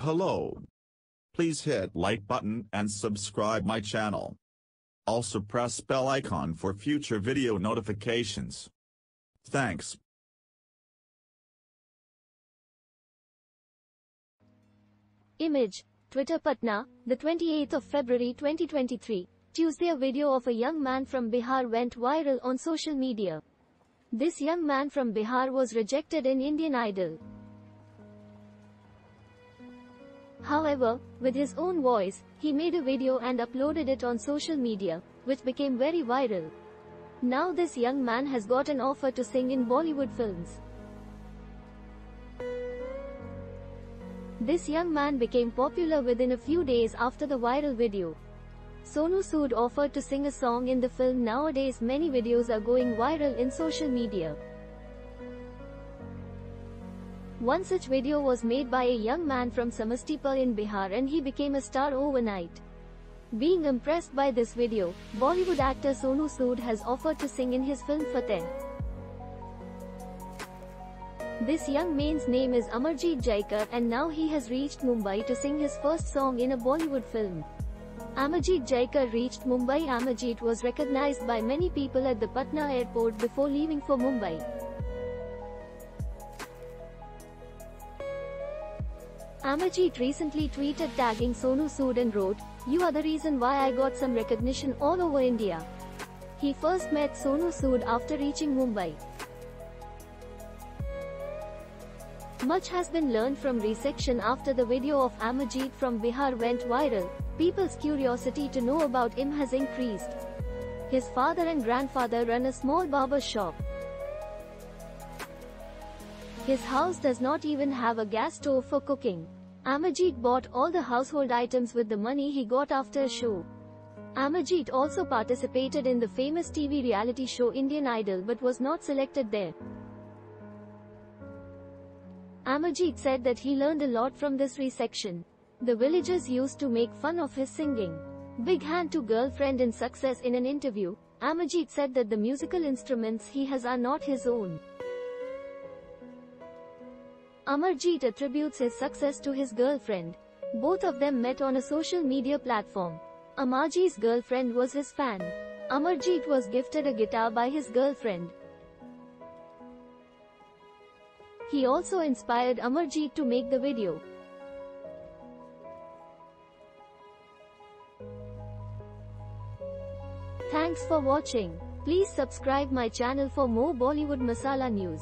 Hello. Please hit like button and subscribe my channel. Also press bell icon for future video notifications. Thanks. Image, Twitter Patna, the 28th of February 2023. Tuesday a video of a young man from Bihar went viral on social media. This young man from Bihar was rejected in Indian Idol. However, with his own voice, he made a video and uploaded it on social media, which became very viral. Now this young man has got an offer to sing in Bollywood films. This young man became popular within a few days after the viral video. Sonu Sood offered to sing a song in the film nowadays many videos are going viral in social media. One such video was made by a young man from Samastipur in Bihar and he became a star overnight. Being impressed by this video, Bollywood actor Sonu Sood has offered to sing in his film Fateh. This young man's name is Amarjeet Jaykar and now he has reached Mumbai to sing his first song in a Bollywood film. Amarjeet Jaykar reached Mumbai. Amarjeet was recognized by many people at the Patna airport before leaving for Mumbai. Amarjeet recently tweeted tagging Sonu Sood and wrote, You are the reason why I got some recognition all over India. He first met Sonu Sood after reaching Mumbai. Much has been learned from resection after the video of Amarjeet from Bihar went viral. People's curiosity to know about him has increased. His father and grandfather run a small barber shop. His house does not even have a gas stove for cooking. Amarjeet bought all the household items with the money he got after a show. Amarjeet also participated in the famous TV reality show Indian Idol but was not selected there. Amarjeet said that he learned a lot from this resection. The villagers used to make fun of his singing. Big hand to girlfriend in success in an interview, Amarjeet said that the musical instruments he has are not his own. Amarjeet attributes his success to his girlfriend. Both of them met on a social media platform. Amarjeet's girlfriend was his fan. Amarjeet was gifted a guitar by his girlfriend. He also inspired Amarjeet to make the video. Thanks for watching. Please subscribe my channel for more Bollywood Masala news.